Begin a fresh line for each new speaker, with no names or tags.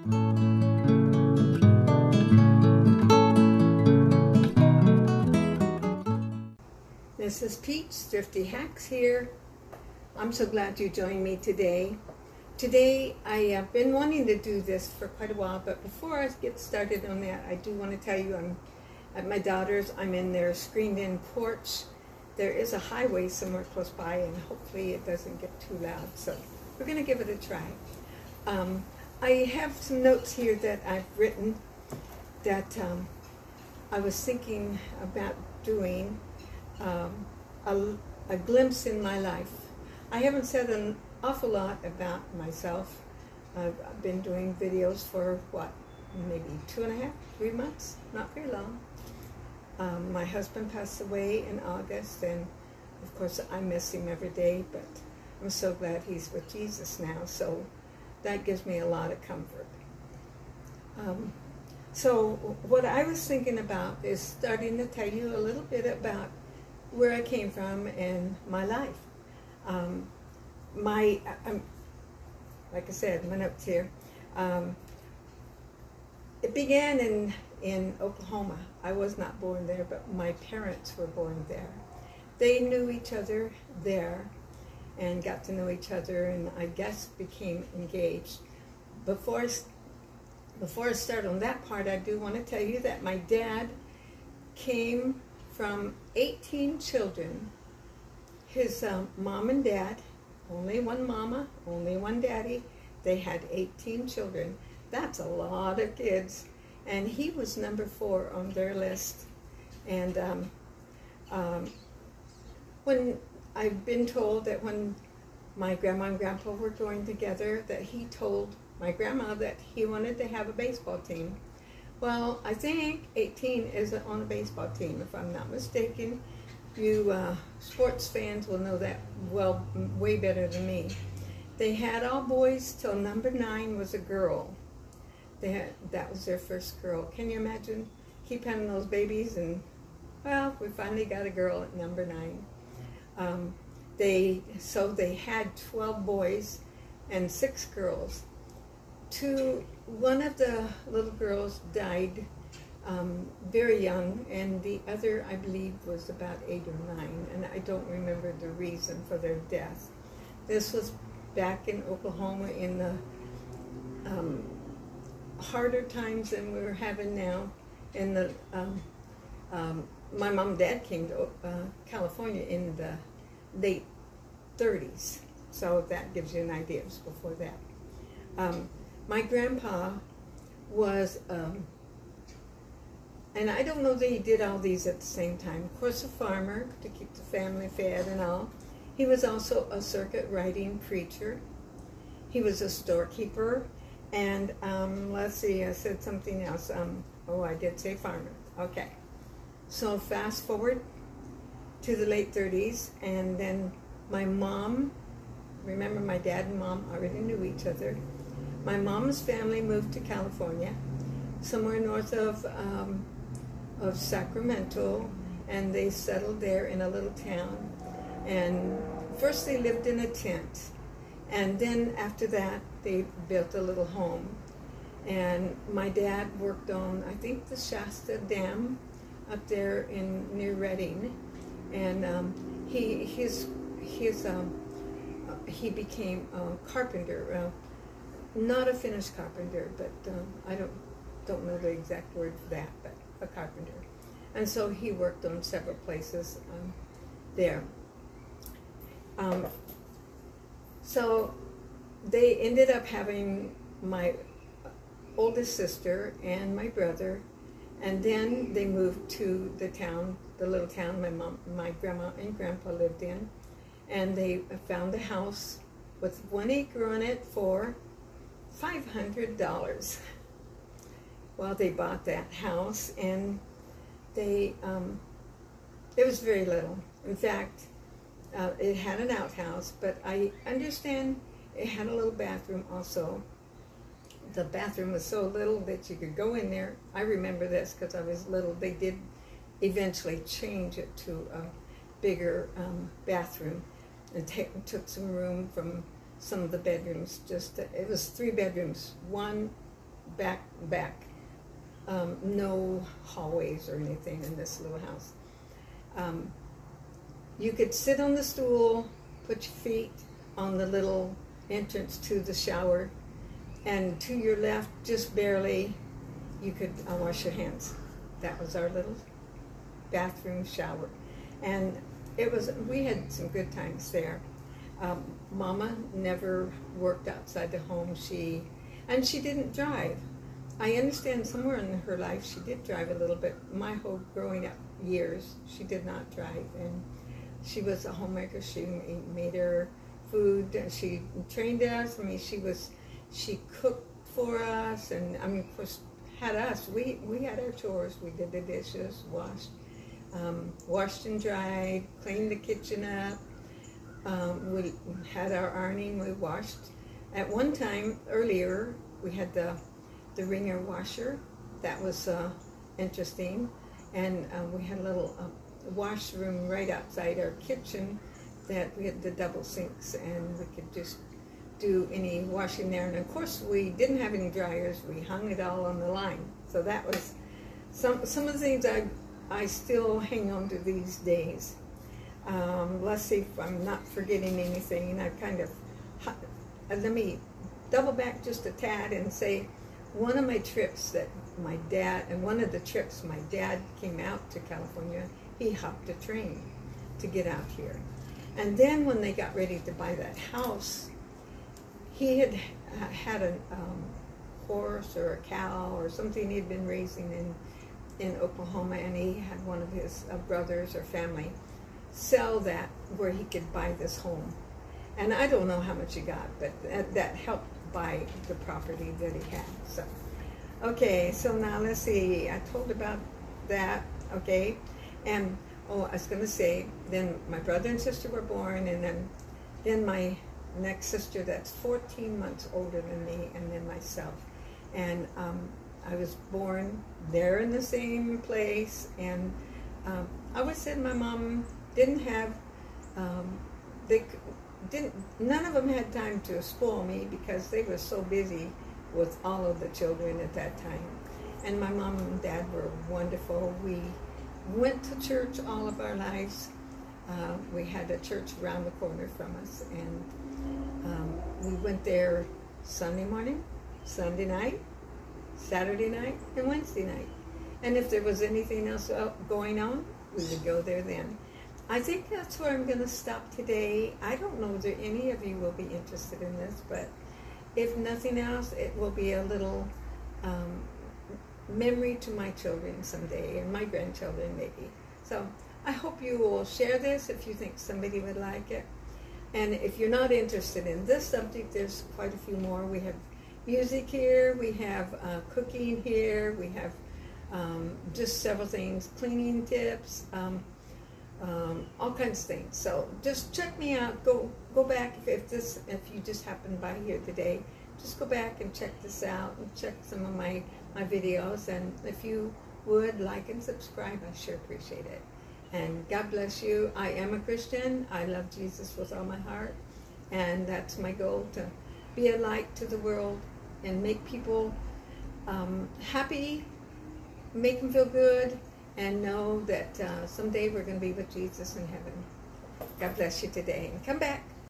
This is Peach, Thrifty Hacks here. I'm so glad you joined me today. Today, I have been wanting to do this for quite a while, but before I get started on that, I do want to tell you I'm at my daughter's. I'm in their screened-in porch. There is a highway somewhere close by, and hopefully it doesn't get too loud, so we're going to give it a try. Um, I have some notes here that I've written that um, I was thinking about doing um, a, a, glimpse in my life. I haven't said an awful lot about myself. I've, I've been doing videos for what, maybe two and a half, three months, not very long. Um, my husband passed away in August, and of course I miss him every day, but I'm so glad he's with Jesus now, so that gives me a lot of comfort. Um, so what I was thinking about is starting to tell you a little bit about where I came from and my life. Um, my, um, like I said, my notes here. Um, it began in, in Oklahoma. I was not born there, but my parents were born there. They knew each other there and got to know each other and I guess became engaged. Before, before I start on that part, I do want to tell you that my dad came from 18 children. His um, mom and dad, only one mama, only one daddy, they had 18 children. That's a lot of kids. And he was number four on their list. And um, um, when I've been told that when my grandma and grandpa were going together, that he told my grandma that he wanted to have a baseball team. Well, I think 18 is on a baseball team, if I'm not mistaken. You uh, sports fans will know that well, way better than me. They had all boys till number nine was a girl. They had, that was their first girl. Can you imagine? Keep having those babies and, well, we finally got a girl at number nine. Um, they, so they had 12 boys and six girls. Two one of the little girls died um, very young, and the other, I believe, was about eight or nine, and I don't remember the reason for their death. This was back in Oklahoma in the um, harder times than we're having now. In the um, um my mom and dad came to uh, California in the late 30s, so that gives you an idea. It was before that. Um, my grandpa was, um, and I don't know that he did all these at the same time. Of course, a farmer to keep the family fed and all. He was also a circuit riding preacher. He was a storekeeper. And um, let's see, I said something else. Um, oh, I did say farmer. Okay. So fast forward to the late 30s, and then my mom, remember my dad and mom already knew each other. My mom's family moved to California, somewhere north of, um, of Sacramento, and they settled there in a little town. And first they lived in a tent, and then after that they built a little home. And my dad worked on, I think, the Shasta Dam up there in near Redding, and um, he his his um, he became a carpenter. Uh, not a finished carpenter, but um, I don't don't know the exact word for that, but a carpenter. And so he worked on several places um, there. Um, so they ended up having my oldest sister and my brother, and then they moved to the town, the little town my mom, my grandma and grandpa lived in, and they found a house with one acre on it for $500. Well, they bought that house and they, um, it was very little. In fact, uh, it had an outhouse, but I understand it had a little bathroom also. The bathroom was so little that you could go in there. I remember this because I was little. They did eventually change it to a bigger um, bathroom and took some room from some of the bedrooms. Just it was three bedrooms, one back, back. Um, no hallways or anything in this little house. Um, you could sit on the stool, put your feet on the little entrance to the shower, and to your left, just barely, you could uh, wash your hands. That was our little bathroom shower. And it was, we had some good times there. Um, Mama never worked outside the home. She, and she didn't drive. I understand somewhere in her life she did drive a little bit. My whole growing up years, she did not drive. And she was a homemaker. She made her food. She trained us. I mean, she was, she cooked for us. And I mean, of course, had us. We, we had our chores. We did the dishes, washed um, washed and dried, cleaned the kitchen up. Um, we had our ironing, we washed. At one time earlier, we had the, the wringer washer. That was uh, interesting. And uh, we had a little uh, washroom right outside our kitchen that we had the double sinks and we could just do any washing there. And of course, we didn't have any dryers. We hung it all on the line. So that was some, some of the things I I still hang on to these days. Um, let's see if I'm not forgetting anything. I kind of, uh, let me double back just a tad and say one of my trips that my dad, and one of the trips my dad came out to California, he hopped a train to get out here. And then when they got ready to buy that house, he had uh, had a um, horse or a cow or something he'd been raising in in Oklahoma, and he had one of his uh, brothers or family sell that where he could buy this home. And I don't know how much he got, but that, that helped buy the property that he had. So, okay, so now let's see. I told about that, okay, and oh, I was going to say, then my brother and sister were born, and then then my next sister that's 14 months older than me, and then myself. And um, I was born there in the same place, and um, I always said my mom didn't have, um, they didn't, none of them had time to spoil me because they were so busy with all of the children at that time. And my mom and dad were wonderful. We went to church all of our lives. Uh, we had a church around the corner from us, and um, we went there Sunday morning, Sunday night, Saturday night and Wednesday night. And if there was anything else going on, we would go there then. I think that's where I'm going to stop today. I don't know whether any of you will be interested in this, but if nothing else, it will be a little um, memory to my children someday and my grandchildren maybe. So I hope you will share this if you think somebody would like it. And if you're not interested in this subject, there's quite a few more. We have music here, we have uh, cooking here, we have um, just several things, cleaning tips, um, um, all kinds of things. So just check me out. Go go back if, if this if you just happened by here today. Just go back and check this out and check some of my my videos. And if you would like and subscribe, I sure appreciate it. And God bless you. I am a Christian. I love Jesus with all my heart, and that's my goal to be a light to the world and make people um, happy, make them feel good, and know that uh, someday we're going to be with Jesus in heaven. God bless you today. And come back.